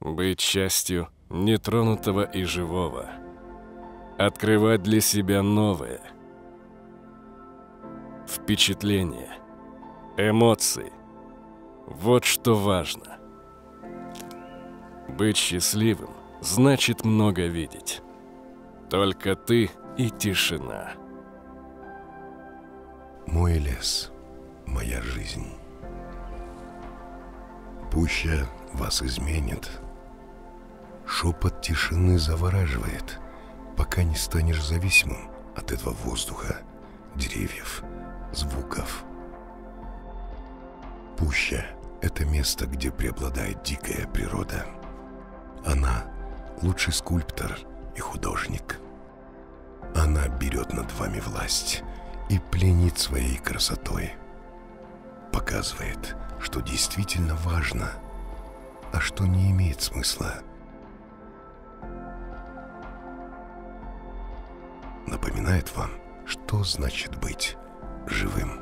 Быть частью нетронутого и живого. Открывать для себя новое. Впечатления. Эмоции. Вот что важно. Быть счастливым значит много видеть. Только ты и тишина. Мой лес, моя жизнь. Пуща вас изменит. Шепот тишины завораживает, пока не станешь зависимым от этого воздуха, деревьев, звуков. Пуща — это место, где преобладает дикая природа. Она — лучший скульптор и художник. Она берет над вами власть и пленит своей красотой. Показывает, что действительно важно, а что не имеет смысла. Напоминает вам, что значит быть живым.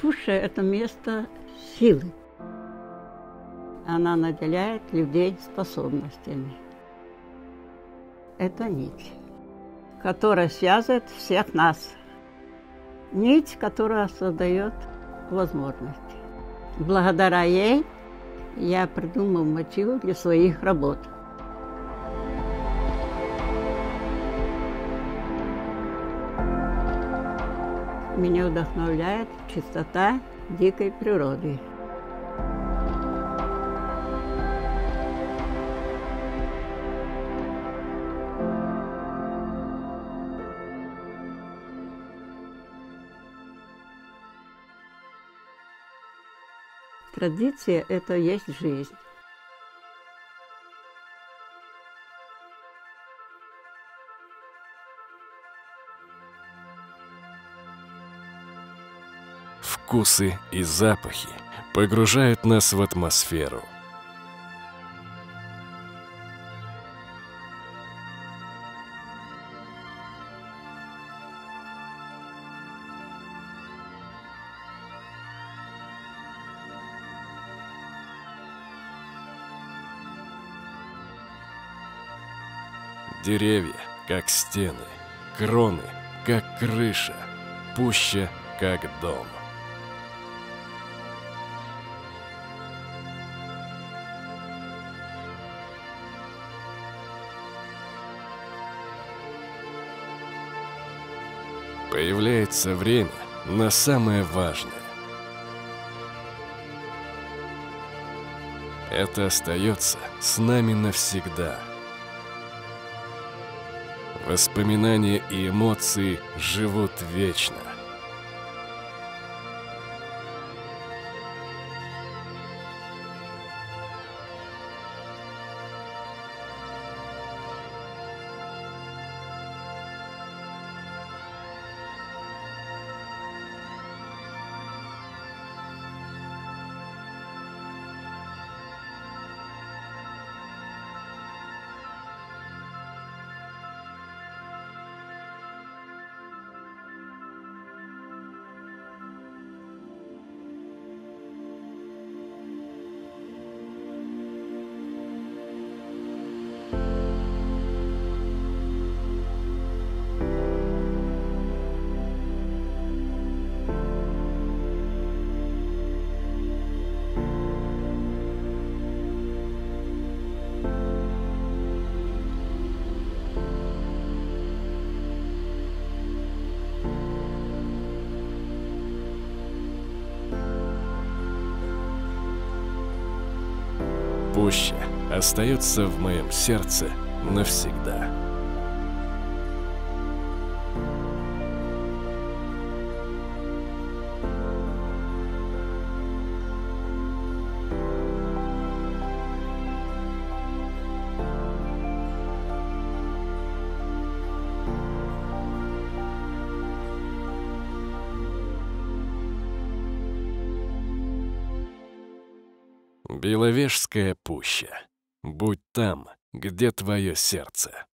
Пуща – это место силы. Она наделяет людей способностями. Это нить, которая связывает всех нас. Нить, которая создает возможности. Благодаря ей я придумал мотивы для своих работ. Меня вдохновляет чистота дикой природы. Традиция – это есть жизнь. Вкусы и запахи погружают нас в атмосферу. Деревья, как стены, кроны, как крыша, пуща, как дом. Появляется время на самое важное. Это остается с нами навсегда. Воспоминания и эмоции живут вечно. Пуща остается в моем сердце навсегда. Беловежская пуща. Будь там, где твое сердце.